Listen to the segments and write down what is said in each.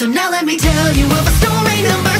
So now let me tell you of a story number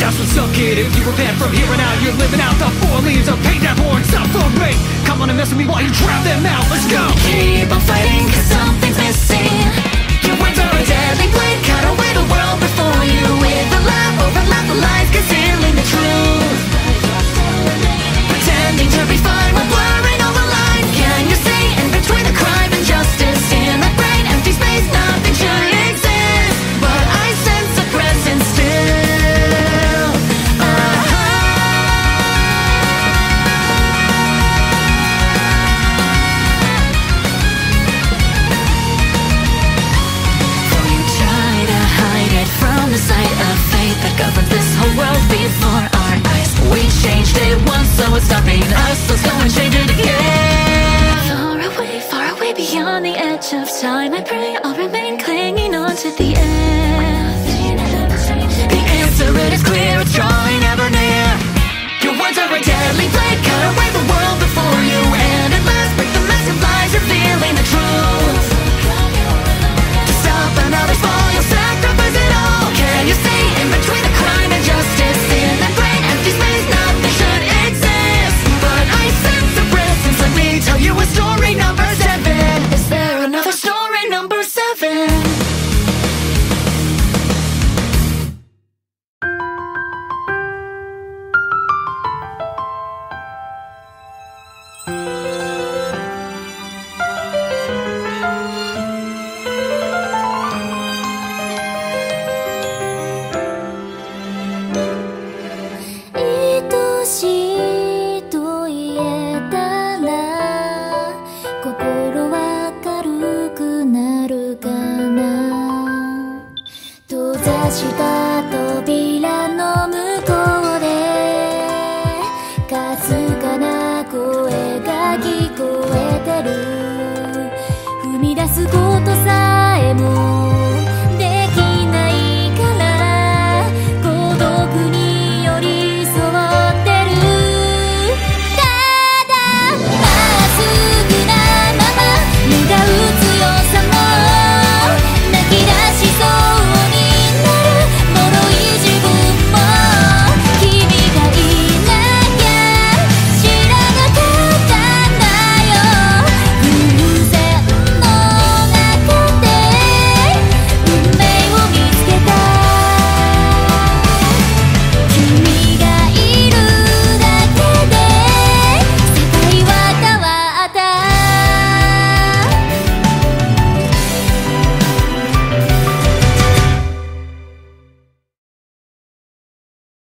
That's what's up, kid. if you repent from here and out. You're living out the four leaves of pain that born suffering. Come on and mess with me while you drown them out. Let's go. Keep on fighting, cause pray I'll remain clinging on to the end The answer it is clear, it's drawing ever near. Your words are a deadly blade. ことさ